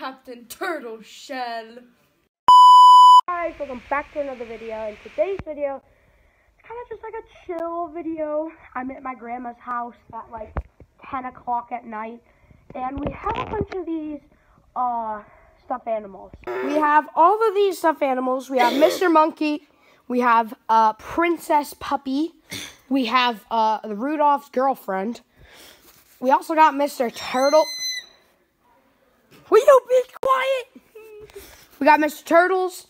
Captain Turtle Shell. Guys, welcome back to another video. In today's video, it's kind of just like a chill video. I'm at my grandma's house at like 10 o'clock at night, and we have a bunch of these uh, stuffed animals. We have all of these stuffed animals. We have Mr. Monkey. We have uh, Princess Puppy. We have uh, the Rudolph's girlfriend. We also got Mr. Turtle. Will you quiet? We got Mr. Turtles.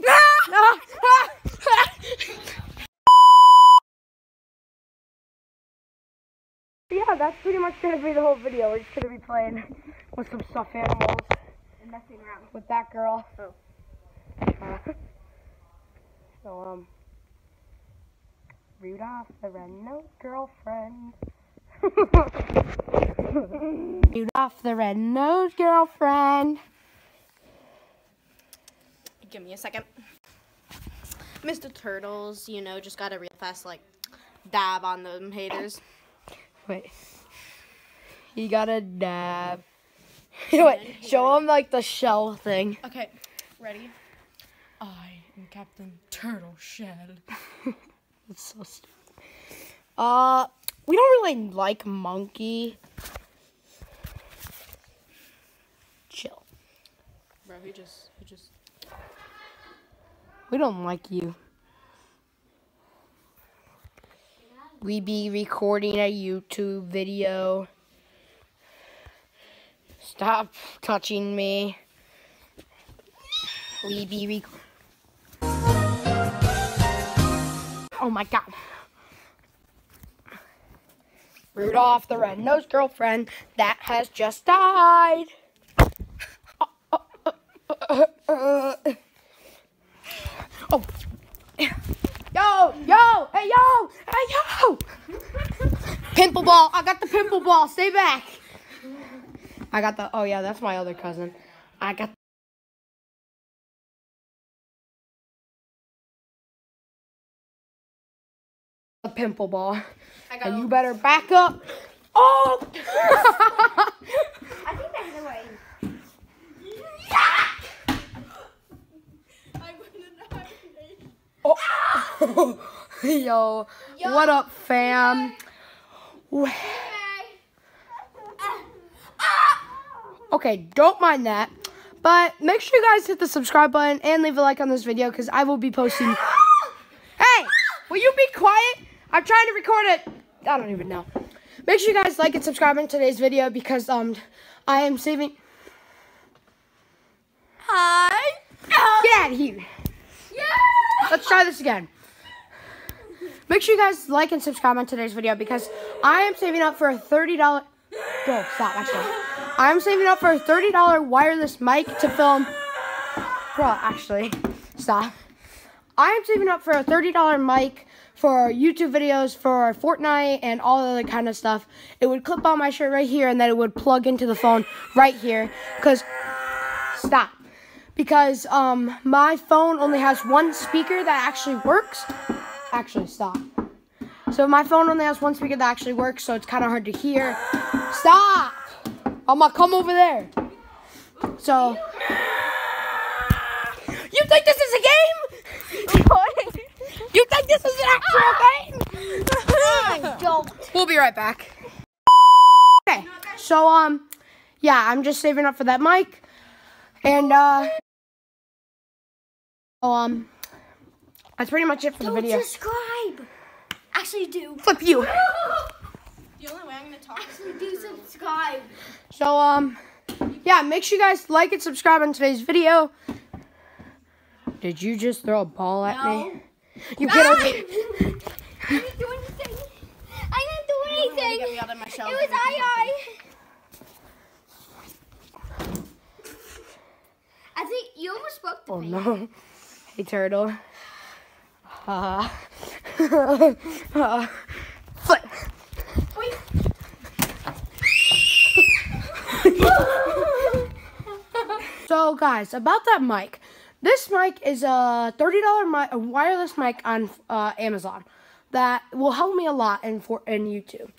yeah, that's pretty much gonna be the whole video. We're just gonna be playing with some stuffed animals And messing around. with that girl. Oh. Uh, so um, Rudolph the Red-Nosed Girlfriend. Rudolph the Red-Nosed Girlfriend. Give me a second. Mr. Turtles, you know, just got a real fast, like, dab on them haters. Wait. He got a dab. Wait, show him like the shell thing. Okay, ready? I am Captain Turtle Shell. It's so stupid. Uh, we don't really like monkey. Chill. Bro, he just, he just. We don't like you. We be recording a YouTube video. Stop touching me. We be rec- Oh my god. Rudolph the red-nosed girlfriend that has just died. Oh. Yo, yo, hey, yo, hey, yo. Pimple ball. I got the pimple ball. Stay back. I got the, oh, yeah, that's my other cousin. I got the pimple ball. I got And you better back up. Oh! I think that's the way. oh. Yo, what up, fam? Okay, don't mind that. But make sure you guys hit the subscribe button and leave a like on this video because I will be posting. Hey, will you be quiet? I'm trying to record it. I don't even know. Make sure you guys like and subscribe on today's video because um I am saving. Hi. Get out of here. Let's try this again. Make sure you guys like and subscribe on today's video because I am saving up for a $30. Go, stop, actually. I'm saving up for a $30 wireless mic to film. Bro, actually, stop. I am saving up for a $30 mic for YouTube videos for Fortnite and all other kind of stuff. It would clip on my shirt right here and then it would plug into the phone right here. Because, stop because um my phone only has one speaker that actually works. Actually, stop. So my phone only has one speaker that actually works, so it's kind of hard to hear. Stop! I'm gonna come over there. So you think this is a game? You think this is an actual game? I don't. We'll be right back. Okay, so um, yeah, I'm just saving up for that mic, and uh, um, that's pretty much it for the video. subscribe. Actually, do. Flip you. The only way I'm gonna talk is Actually, do subscribe. So um, yeah, make sure you guys like and subscribe on today's video. Did you just throw a ball at me? You get over here. I didn't do anything. I didn't do anything. Get me out of my shell. It was I I. I think you almost broke the Oh paint. no. Hey turtle. Uh, uh, flip. so guys, about that mic. This mic is a $30 mic, a wireless mic on uh, Amazon that will help me a lot in for in YouTube.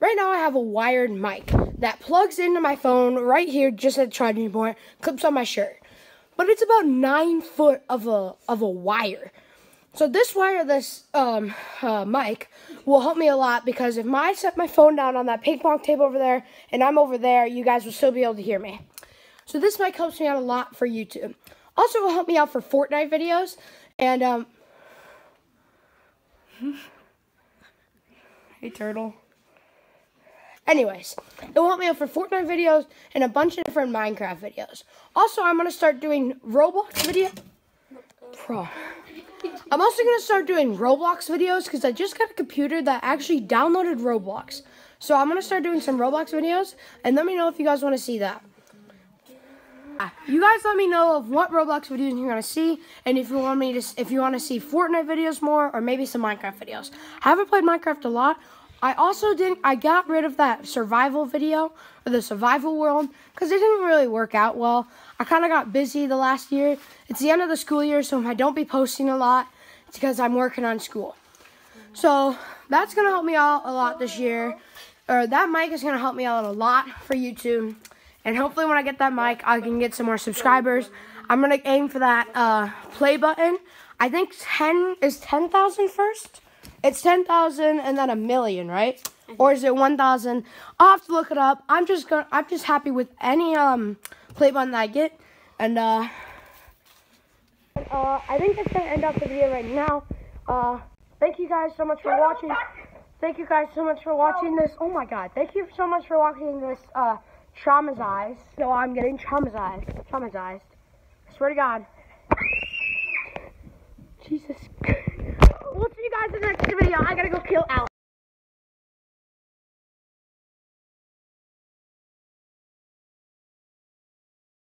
right now I have a wired mic that plugs into my phone right here, just at the charging point, clips on my shirt. But it's about nine foot of a of a wire. So this wireless um, uh, mic will help me a lot because if I set my phone down on that ping pong table over there and I'm over there, you guys will still be able to hear me. So this mic helps me out a lot for YouTube. Also, it will help me out for Fortnite videos and um. hey turtle. Anyways, it will help me out for Fortnite videos and a bunch of different Minecraft videos. Also, I'm gonna start doing Roblox video. Pro. I'm also gonna start doing Roblox videos because I just got a computer that actually downloaded Roblox. So I'm gonna start doing some Roblox videos and let me know if you guys want to see that. Ah, you guys let me know of what Roblox videos you're gonna see, and if you want me to, if you want to see Fortnite videos more, or maybe some Minecraft videos. I haven't played Minecraft a lot. I also didn't. I got rid of that survival video or the survival world because it didn't really work out well. I kind of got busy the last year. It's the end of the school year, so if I don't be posting a lot, it's because I'm working on school. So that's gonna help me out a lot this year. Or that mic is gonna help me out a lot for YouTube. And hopefully when I get that mic, I can get some more subscribers. I'm going to aim for that uh, play button. I think 10 is 10,000 first. It's 10,000 and then a million, right? Or is it 1,000? I'll have to look it up. I'm just going I'm just happy with any um play button that I get. And uh uh I think that's going to end up the video right now. Uh thank you guys so much for watching. Thank you guys so much for watching this. Oh my god. Thank you so much for watching this uh traumatized. No, I'm getting traumatized. Traumatized. I swear to God. Jesus. We'll see you guys in the next video. I gotta go kill Alex.